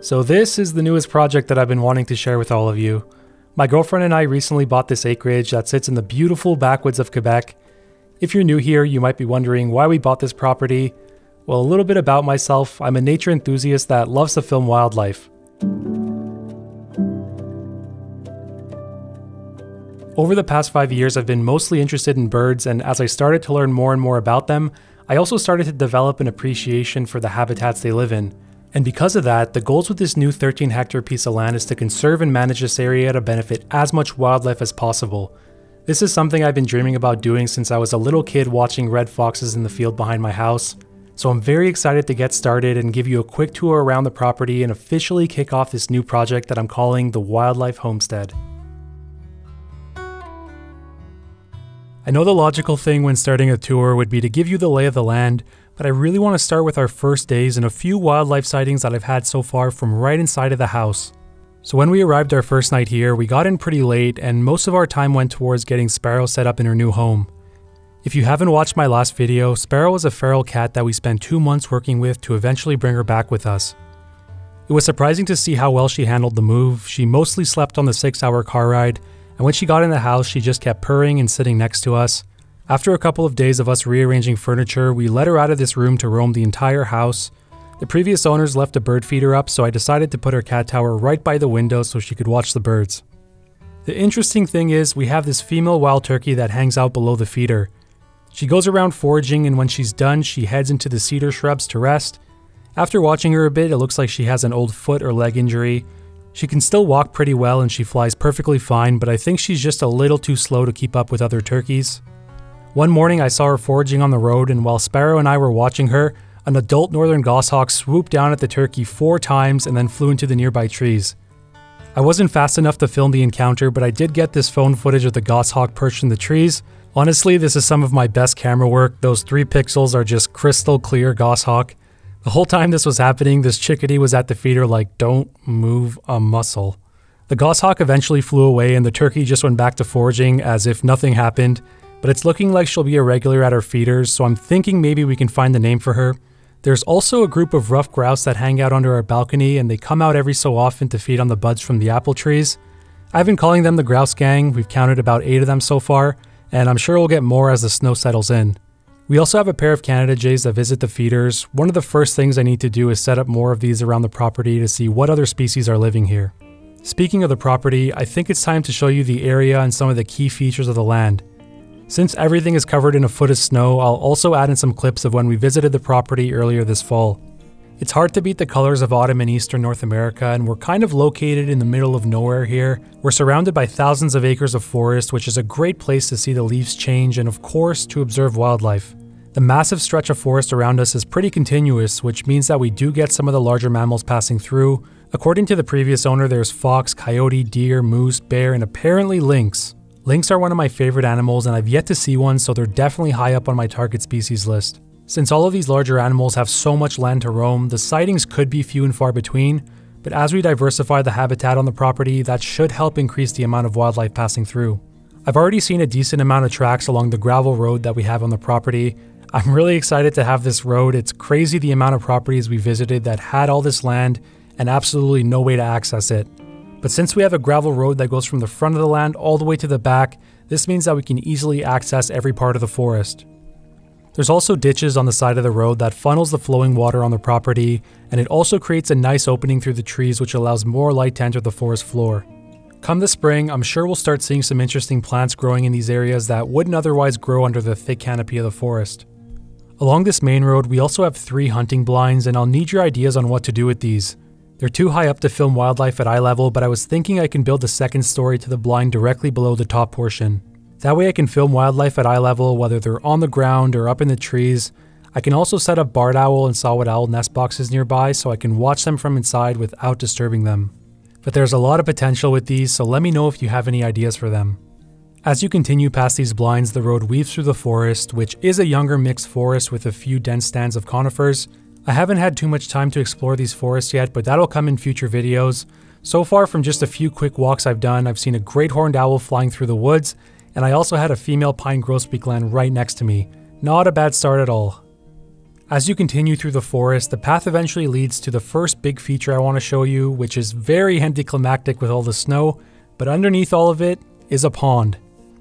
So, this is the newest project that I've been wanting to share with all of you. My girlfriend and I recently bought this acreage that sits in the beautiful backwoods of Quebec. If you're new here, you might be wondering why we bought this property. Well, a little bit about myself I'm a nature enthusiast that loves to film wildlife. Over the past five years, I've been mostly interested in birds, and as I started to learn more and more about them, I also started to develop an appreciation for the habitats they live in. And because of that, the goals with this new 13 hectare piece of land is to conserve and manage this area to benefit as much wildlife as possible. This is something I've been dreaming about doing since I was a little kid watching red foxes in the field behind my house. So I'm very excited to get started and give you a quick tour around the property and officially kick off this new project that I'm calling the Wildlife Homestead. I know the logical thing when starting a tour would be to give you the lay of the land, but I really want to start with our first days and a few wildlife sightings that I've had so far from right inside of the house. So when we arrived our first night here, we got in pretty late and most of our time went towards getting Sparrow set up in her new home. If you haven't watched my last video, Sparrow was a feral cat that we spent two months working with to eventually bring her back with us. It was surprising to see how well she handled the move. She mostly slept on the six hour car ride, and when she got in the house, she just kept purring and sitting next to us. After a couple of days of us rearranging furniture, we let her out of this room to roam the entire house. The previous owners left a bird feeder up, so I decided to put her cat tower right by the window so she could watch the birds. The interesting thing is, we have this female wild turkey that hangs out below the feeder. She goes around foraging, and when she's done, she heads into the cedar shrubs to rest. After watching her a bit, it looks like she has an old foot or leg injury. She can still walk pretty well and she flies perfectly fine, but I think she's just a little too slow to keep up with other turkeys. One morning, I saw her foraging on the road, and while Sparrow and I were watching her, an adult northern goshawk swooped down at the turkey four times and then flew into the nearby trees. I wasn't fast enough to film the encounter, but I did get this phone footage of the goshawk perched in the trees. Honestly, this is some of my best camera work. Those three pixels are just crystal clear goshawk. The whole time this was happening, this chickadee was at the feeder like, don't move a muscle. The goshawk eventually flew away and the turkey just went back to foraging as if nothing happened but it's looking like she'll be a regular at our feeders, so I'm thinking maybe we can find the name for her. There's also a group of ruffed grouse that hang out under our balcony, and they come out every so often to feed on the buds from the apple trees. I've been calling them the grouse gang, we've counted about 8 of them so far, and I'm sure we'll get more as the snow settles in. We also have a pair of Canada jays that visit the feeders. One of the first things I need to do is set up more of these around the property to see what other species are living here. Speaking of the property, I think it's time to show you the area and some of the key features of the land. Since everything is covered in a foot of snow, I'll also add in some clips of when we visited the property earlier this fall. It's hard to beat the colors of autumn in eastern North America, and we're kind of located in the middle of nowhere here. We're surrounded by thousands of acres of forest, which is a great place to see the leaves change and, of course, to observe wildlife. The massive stretch of forest around us is pretty continuous, which means that we do get some of the larger mammals passing through. According to the previous owner, there's fox, coyote, deer, moose, bear, and apparently lynx. Lynx are one of my favorite animals and I've yet to see one, so they're definitely high up on my target species list. Since all of these larger animals have so much land to roam, the sightings could be few and far between, but as we diversify the habitat on the property, that should help increase the amount of wildlife passing through. I've already seen a decent amount of tracks along the gravel road that we have on the property. I'm really excited to have this road. It's crazy the amount of properties we visited that had all this land and absolutely no way to access it. But since we have a gravel road that goes from the front of the land all the way to the back, this means that we can easily access every part of the forest. There's also ditches on the side of the road that funnels the flowing water on the property, and it also creates a nice opening through the trees which allows more light to enter the forest floor. Come the spring, I'm sure we'll start seeing some interesting plants growing in these areas that wouldn't otherwise grow under the thick canopy of the forest. Along this main road, we also have three hunting blinds, and I'll need your ideas on what to do with these. They're too high up to film wildlife at eye level, but I was thinking I can build a second story to the blind directly below the top portion. That way I can film wildlife at eye level, whether they're on the ground or up in the trees. I can also set up barred owl and saw-whet owl nest boxes nearby so I can watch them from inside without disturbing them. But there's a lot of potential with these, so let me know if you have any ideas for them. As you continue past these blinds, the road weaves through the forest, which is a younger mixed forest with a few dense stands of conifers, I haven't had too much time to explore these forests yet, but that'll come in future videos. So far from just a few quick walks I've done, I've seen a great horned owl flying through the woods, and I also had a female pine grosbeak land right next to me. Not a bad start at all. As you continue through the forest, the path eventually leads to the first big feature I want to show you, which is very anticlimactic with all the snow, but underneath all of it is a pond.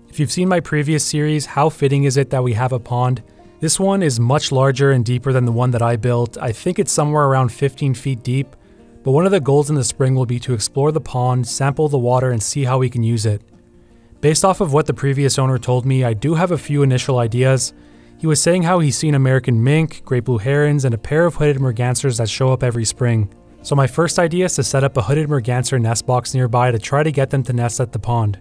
If you've seen my previous series, How Fitting Is It That We Have a Pond? This one is much larger and deeper than the one that I built. I think it's somewhere around 15 feet deep, but one of the goals in the spring will be to explore the pond, sample the water, and see how we can use it. Based off of what the previous owner told me, I do have a few initial ideas. He was saying how he's seen American mink, great blue herons, and a pair of hooded mergansers that show up every spring. So my first idea is to set up a hooded merganser nest box nearby to try to get them to nest at the pond.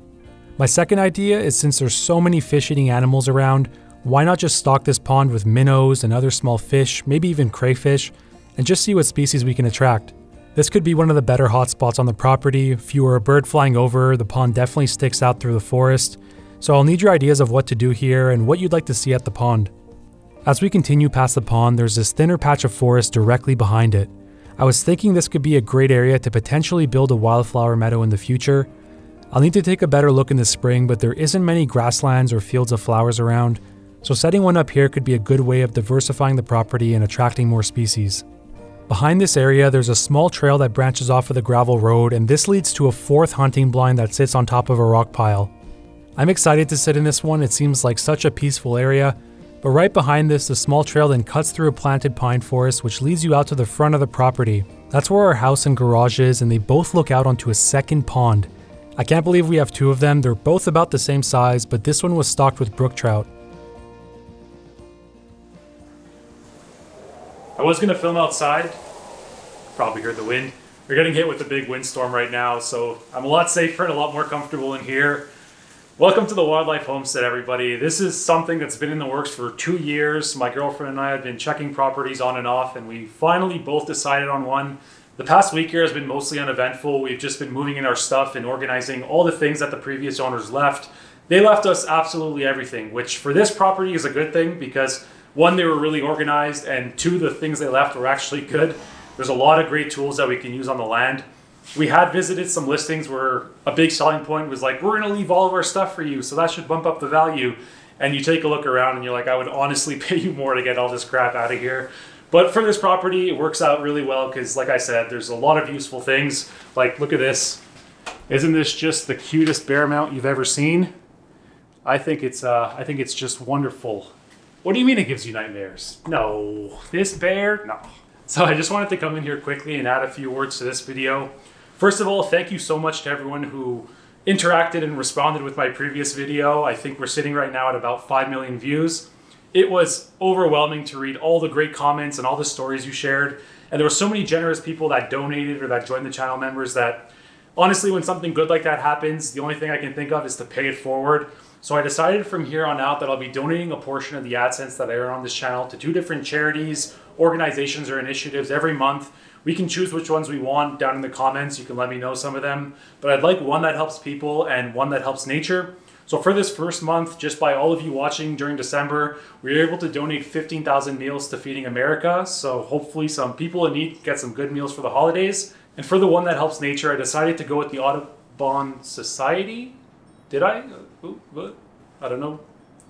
My second idea is since there's so many fish-eating animals around, why not just stock this pond with minnows and other small fish, maybe even crayfish, and just see what species we can attract. This could be one of the better hotspots on the property. If you were a bird flying over, the pond definitely sticks out through the forest. So I'll need your ideas of what to do here and what you'd like to see at the pond. As we continue past the pond, there's this thinner patch of forest directly behind it. I was thinking this could be a great area to potentially build a wildflower meadow in the future. I'll need to take a better look in the spring, but there isn't many grasslands or fields of flowers around, so setting one up here could be a good way of diversifying the property and attracting more species. Behind this area, there's a small trail that branches off of the gravel road, and this leads to a fourth hunting blind that sits on top of a rock pile. I'm excited to sit in this one, it seems like such a peaceful area, but right behind this, the small trail then cuts through a planted pine forest which leads you out to the front of the property. That's where our house and garage is, and they both look out onto a second pond. I can't believe we have two of them, they're both about the same size, but this one was stocked with brook trout. I was going to film outside. Probably heard the wind. We're getting hit with a big windstorm right now, so I'm a lot safer and a lot more comfortable in here. Welcome to the Wildlife Homestead, everybody. This is something that's been in the works for two years. My girlfriend and I have been checking properties on and off, and we finally both decided on one. The past week here has been mostly uneventful. We've just been moving in our stuff and organizing all the things that the previous owners left. They left us absolutely everything, which for this property is a good thing because one, they were really organized, and two, the things they left were actually good. There's a lot of great tools that we can use on the land. We had visited some listings where a big selling point was like, we're going to leave all of our stuff for you, so that should bump up the value. And you take a look around and you're like, I would honestly pay you more to get all this crap out of here. But for this property, it works out really well because, like I said, there's a lot of useful things. Like, look at this. Isn't this just the cutest bear mount you've ever seen? I think it's uh, I think it's just wonderful. What do you mean it gives you nightmares? No. This bear? No. So I just wanted to come in here quickly and add a few words to this video. First of all, thank you so much to everyone who interacted and responded with my previous video. I think we're sitting right now at about 5 million views. It was overwhelming to read all the great comments and all the stories you shared. And there were so many generous people that donated or that joined the channel members that honestly, when something good like that happens, the only thing I can think of is to pay it forward. So I decided from here on out that I'll be donating a portion of the AdSense that I earn on this channel to two different charities, organizations, or initiatives every month. We can choose which ones we want down in the comments. You can let me know some of them. But I'd like one that helps people and one that helps nature. So for this first month, just by all of you watching during December, we were able to donate 15,000 meals to Feeding America. So hopefully some people in need get some good meals for the holidays. And for the one that helps nature, I decided to go with the Audubon Society. Did I? What? I don't know.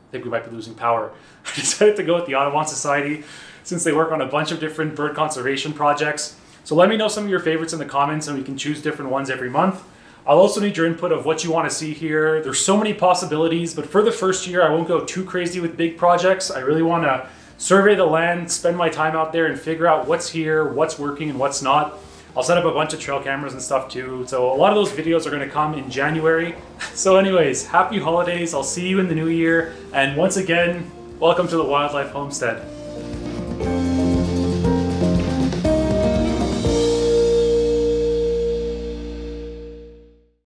I think we might be losing power. I decided to go with the Audubon Society since they work on a bunch of different bird conservation projects. So let me know some of your favorites in the comments and we can choose different ones every month. I'll also need your input of what you want to see here. There's so many possibilities, but for the first year, I won't go too crazy with big projects. I really want to survey the land, spend my time out there and figure out what's here, what's working and what's not. I'll set up a bunch of trail cameras and stuff too. So a lot of those videos are gonna come in January. So anyways, happy holidays. I'll see you in the new year. And once again, welcome to the Wildlife Homestead.